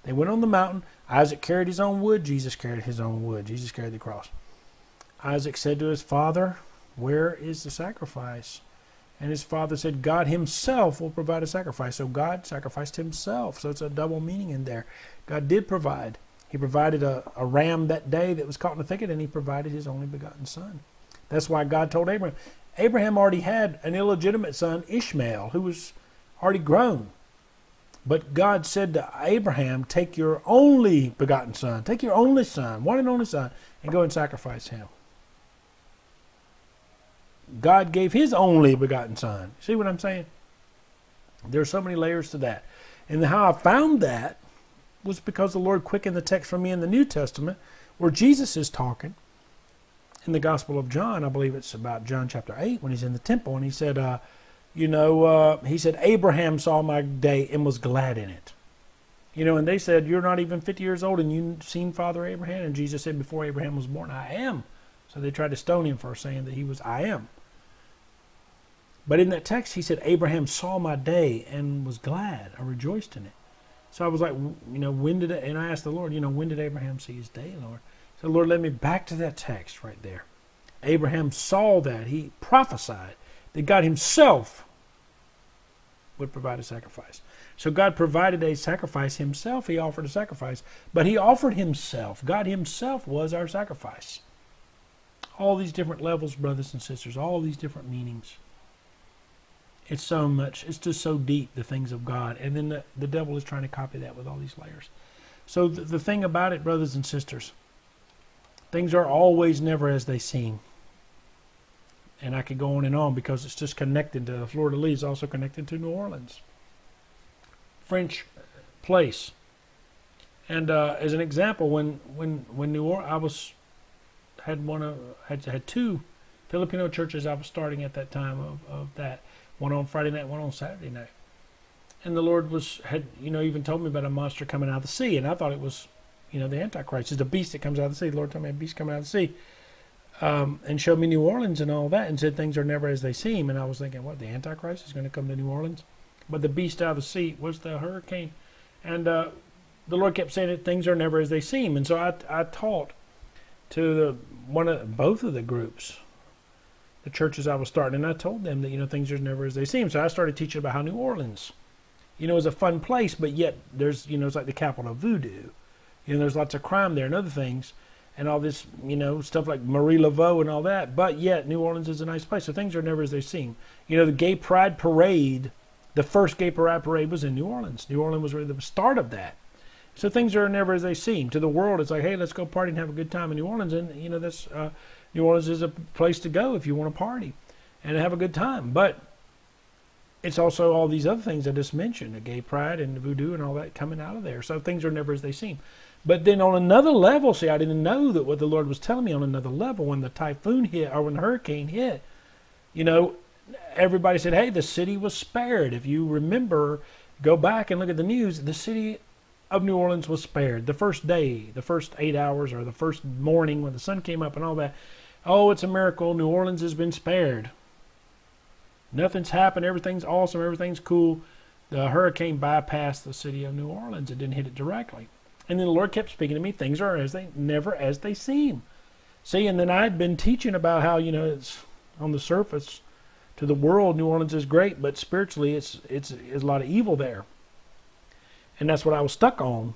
They went on the mountain. Isaac carried his own wood. Jesus carried his own wood. Jesus carried the cross. Isaac said to his father, Where is the sacrifice? And his father said, God himself will provide a sacrifice. So God sacrificed himself. So it's a double meaning in there. God did provide. He provided a, a ram that day that was caught in the thicket, and he provided his only begotten son. That's why God told Abraham. Abraham already had an illegitimate son, Ishmael, who was already grown. But God said to Abraham, Take your only begotten son, take your only son, one and only son, and go and sacrifice him. God gave his only begotten son. See what I'm saying? There's so many layers to that. And how I found that was because the Lord quickened the text for me in the New Testament where Jesus is talking in the Gospel of John. I believe it's about John chapter 8 when he's in the temple and he said, uh, you know, uh, he said, Abraham saw my day and was glad in it. You know, and they said, You're not even 50 years old and you've seen Father Abraham. And Jesus said, Before Abraham was born, I am. So they tried to stone him for saying that he was I am. But in that text, he said, Abraham saw my day and was glad I rejoiced in it. So I was like, you know, when did and I asked the Lord, you know, when did Abraham see his day, Lord? So Lord let me back to that text right there. Abraham saw that. He prophesied that God himself would provide a sacrifice. So God provided a sacrifice himself. He offered a sacrifice. But he offered himself. God himself was our sacrifice. All these different levels, brothers and sisters, all these different meanings. It's so much, it's just so deep, the things of God. And then the, the devil is trying to copy that with all these layers. So the, the thing about it, brothers and sisters, things are always never as they seem. And I could go on and on because it's just connected to fleur-de-lis is also connected to New Orleans. French place. And uh, as an example, when when when New Orleans, I was had one of had had two Filipino churches I was starting at that time of, of that one on Friday night, one on Saturday night. And the Lord was had you know even told me about a monster coming out of the sea, and I thought it was you know the Antichrist, it's the beast that comes out of the sea. The Lord told me a beast coming out of the sea, um, and showed me New Orleans and all that, and said things are never as they seem. And I was thinking, what the Antichrist is going to come to New Orleans? But the beast out of the sea was the hurricane, and uh, the Lord kept saying that things are never as they seem. And so I I taught to the one of both of the groups the churches I was starting, and I told them that you know things are never as they seem. So I started teaching about how New Orleans, you know, is a fun place, but yet there's you know it's like the capital of voodoo. You know, there's lots of crime there and other things, and all this you know stuff like Marie Laveau and all that. But yet New Orleans is a nice place. So things are never as they seem. You know, the Gay Pride Parade, the first Gay Pride Parade was in New Orleans. New Orleans was really the start of that. So things are never as they seem. To the world, it's like, hey, let's go party and have a good time in New Orleans, and you know that's. Uh, New Orleans is a place to go if you want to party and have a good time. But it's also all these other things I just mentioned, the gay pride and the voodoo and all that coming out of there. So things are never as they seem. But then on another level, see, I didn't know that what the Lord was telling me on another level when the typhoon hit or when the hurricane hit, you know, everybody said, hey, the city was spared. If you remember, go back and look at the news, the city of New Orleans was spared. The first day, the first eight hours or the first morning when the sun came up and all that, Oh, it's a miracle. New Orleans has been spared. Nothing's happened. Everything's awesome. Everything's cool. The hurricane bypassed the city of New Orleans. It didn't hit it directly. And then the Lord kept speaking to me. Things are as they never as they seem. See, and then I had been teaching about how you know it's on the surface to the world New Orleans is great, but spiritually it's it's, it's a lot of evil there. And that's what I was stuck on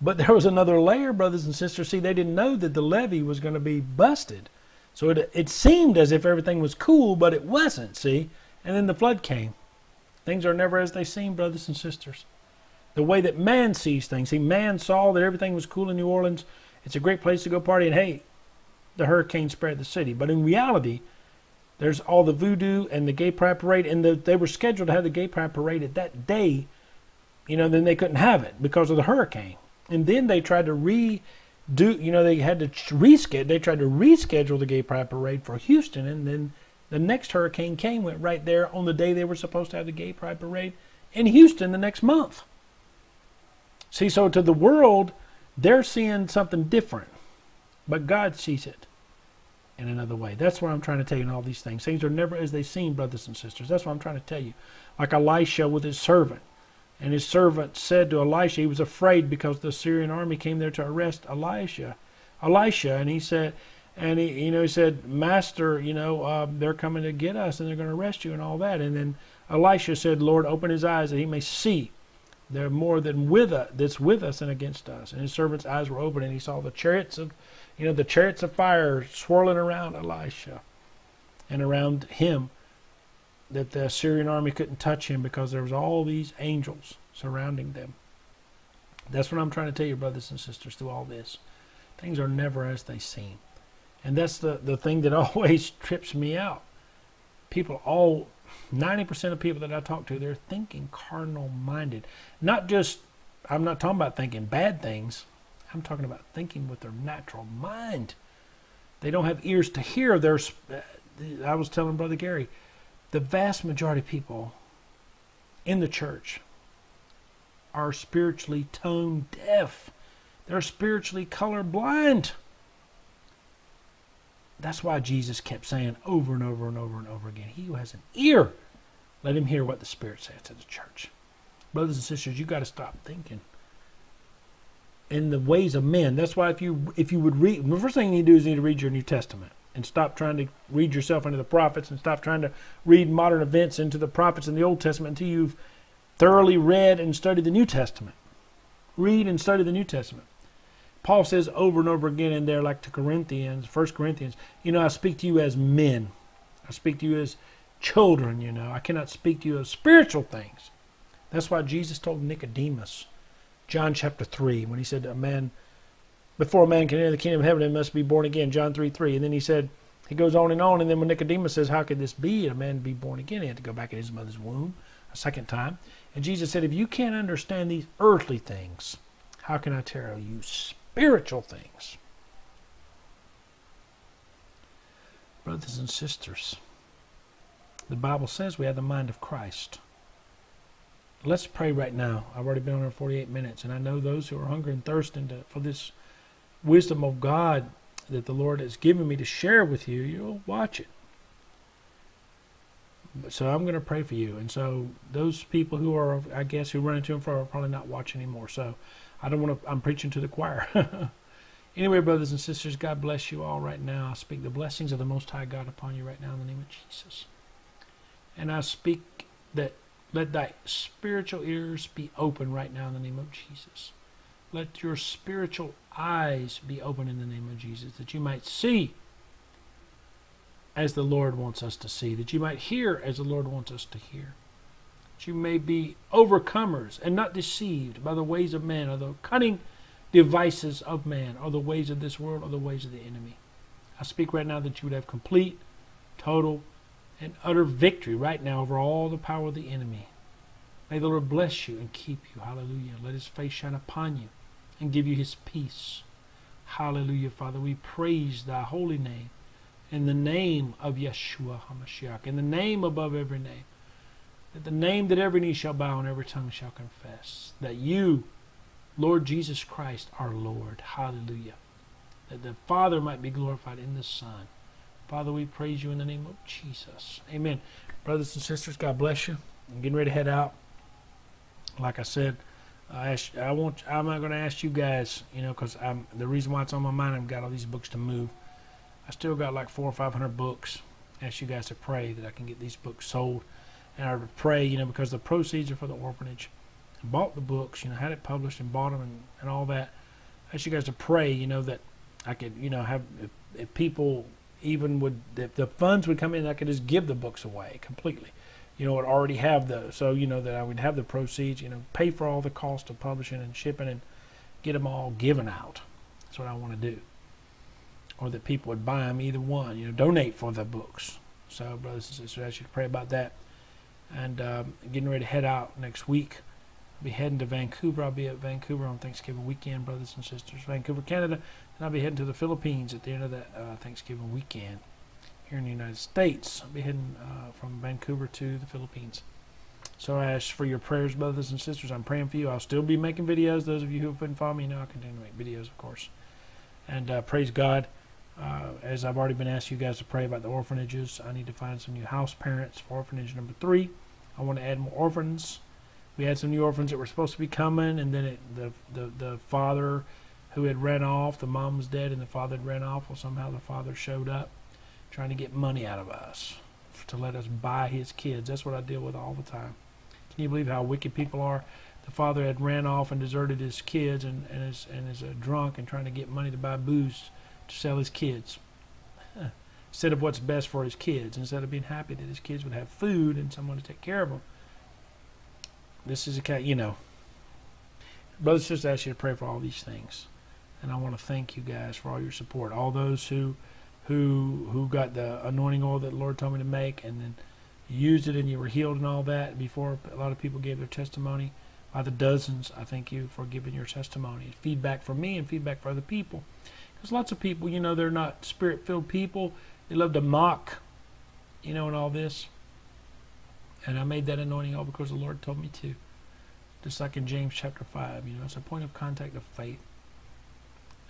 But there was another layer, brothers and sisters. See, they didn't know that the levee was going to be busted. So it, it seemed as if everything was cool, but it wasn't, see? And then the flood came. Things are never as they seem, brothers and sisters. The way that man sees things. See, man saw that everything was cool in New Orleans. It's a great place to go party, and hey, the hurricane spread the city. But in reality, there's all the voodoo and the gay pride parade, and the, they were scheduled to have the gay pride parade at that day. You know, then they couldn't have it because of the hurricane. And then they tried to redo, you know, they had to reschedule. They tried to reschedule the gay pride parade for Houston, and then the next hurricane came, went right there on the day they were supposed to have the gay pride parade in Houston the next month. See, so to the world, they're seeing something different, but God sees it in another way. That's what I'm trying to tell you in all these things. Things are never as they seem, brothers and sisters. That's what I'm trying to tell you. Like Elisha with his servant. And his servant said to Elisha, he was afraid because the Syrian army came there to arrest Elisha. Elisha, and he said, and he, you know, he said, Master, you know, uh, they're coming to get us and they're going to arrest you and all that. And then Elisha said, Lord, open his eyes that he may see. They're more than with us, that's with us and against us. And his servant's eyes were open, and he saw the chariots of, you know, the chariots of fire swirling around Elisha and around him that the Assyrian army couldn't touch him because there was all these angels surrounding them. That's what I'm trying to tell you, brothers and sisters, through all this. Things are never as they seem. And that's the, the thing that always trips me out. People all 90% of people that I talk to, they're thinking carnal minded. Not just I'm not talking about thinking bad things. I'm talking about thinking with their natural mind. They don't have ears to hear. There's uh, I was telling Brother Gary, the vast majority of people in the church are spiritually tone deaf. They're spiritually color blind. That's why Jesus kept saying over and over and over and over again, He who has an ear, let him hear what the Spirit says to the church. Brothers and sisters, you got to stop thinking in the ways of men. That's why if you if you would read, the first thing you need to do is you need to read your New Testament and stop trying to read yourself into the prophets and stop trying to read modern events into the prophets in the Old Testament until you've thoroughly read and studied the New Testament. Read and study the New Testament. Paul says over and over again in there, like to Corinthians, First Corinthians, you know, I speak to you as men. I speak to you as children, you know. I cannot speak to you as spiritual things. That's why Jesus told Nicodemus, John chapter 3, when he said, A man before a man can enter the kingdom of heaven, he must be born again. John 3 3. And then he said, he goes on and on. And then when Nicodemus says, How could this be? A man be born again? He had to go back in his mother's womb a second time. And Jesus said, If you can't understand these earthly things, how can I tell you spiritual things? Brothers and sisters, the Bible says we have the mind of Christ. Let's pray right now. I've already been on here 48 minutes, and I know those who are hungry and thirsting to, for this wisdom of God that the Lord has given me to share with you, you'll watch it. So I'm going to pray for you. And so those people who are, I guess, who run into him for are probably not watching anymore. So I don't want to, I'm preaching to the choir. anyway, brothers and sisters, God bless you all right now. I speak the blessings of the Most High God upon you right now in the name of Jesus. And I speak that let thy spiritual ears be open right now in the name of Jesus. Let your spiritual eyes be open in the name of Jesus, that you might see as the Lord wants us to see, that you might hear as the Lord wants us to hear. That you may be overcomers and not deceived by the ways of man or the cunning devices of man or the ways of this world or the ways of the enemy. I speak right now that you would have complete, total, and utter victory right now over all the power of the enemy. May the Lord bless you and keep you. Hallelujah. Let his face shine upon you and give you his peace. Hallelujah, Father. We praise thy holy name in the name of Yeshua HaMashiach, in the name above every name. That the name that every knee shall bow and every tongue shall confess. That you, Lord Jesus Christ, are Lord. Hallelujah. That the Father might be glorified in the Son. Father, we praise you in the name of Jesus. Amen. Brothers and sisters, God bless you. I'm getting ready to head out. Like I said, I, ask, I want. I'm not going to ask you guys, you know, because I'm the reason why it's on my mind. I've got all these books to move. I still got like four or five hundred books. Ask you guys to pray that I can get these books sold, and I would pray, you know, because the proceeds are for the orphanage. and bought the books, you know, had it published and bought them and, and all that. I ask you guys to pray, you know, that I could, you know, have if, if people even would, if the funds would come in, I could just give the books away completely. You know, would already have the, so you know that I would have the proceeds, you know, pay for all the cost of publishing and shipping and get them all given out. That's what I want to do. Or that people would buy them, either one, you know, donate for the books. So, brothers and sisters, I to pray about that. And um, getting ready to head out next week. I'll be heading to Vancouver. I'll be at Vancouver on Thanksgiving weekend, brothers and sisters. Vancouver, Canada. And I'll be heading to the Philippines at the end of that uh, Thanksgiving weekend here in the United States. I'll be heading uh, from Vancouver to the Philippines. So I ask for your prayers, brothers and sisters. I'm praying for you. I'll still be making videos. Those of you who have been following me know I'll continue to make videos, of course. And uh, praise God. Uh, as I've already been asking you guys to pray about the orphanages, I need to find some new house parents for orphanage number three. I want to add more orphans. We had some new orphans that were supposed to be coming, and then it, the, the the father who had ran off, the mom was dead, and the father had ran off. Well, somehow the father showed up, trying to get money out of us to let us buy his kids. That's what I deal with all the time. Can you believe how wicked people are? The father had ran off and deserted his kids, and and is and is a drunk and trying to get money to buy booze to sell his kids instead of what's best for his kids, instead of being happy that his kids would have food and someone to take care of them. This is a cat, you know. Brothers and sisters, ask you to pray for all these things, and I want to thank you guys for all your support. All those who, who, who got the anointing oil that the Lord told me to make, and then used it, and you were healed and all that. Before a lot of people gave their testimony, by the dozens, I thank you for giving your testimony, feedback for me, and feedback for other people. Because lots of people, you know, they're not spirit filled people. They love to mock, you know, and all this. And I made that anointing all because the Lord told me to. Just like in James chapter 5, you know, it's a point of contact of faith.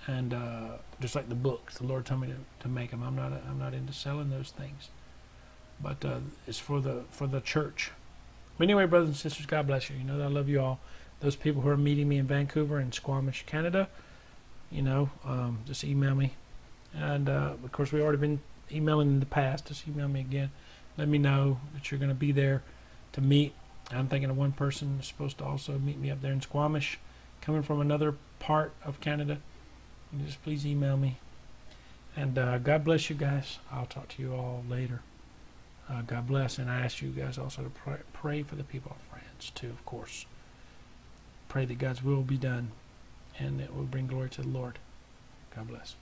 And uh, just like the books, the Lord told me to, to make them. I'm not, I'm not into selling those things. But uh, it's for the, for the church. But anyway, brothers and sisters, God bless you. You know that I love you all. Those people who are meeting me in Vancouver and Squamish, Canada, you know, um, just email me. And uh, of course, we've already been emailing in the past. Just email me again. Let me know that you're going to be there to meet. I'm thinking of one person supposed to also meet me up there in Squamish, coming from another part of Canada. Just please email me. And uh, God bless you guys. I'll talk to you all later. Uh, God bless. And I ask you guys also to pray, pray for the people of France, too, of course. Pray that God's will be done and it will bring glory to the Lord. God bless.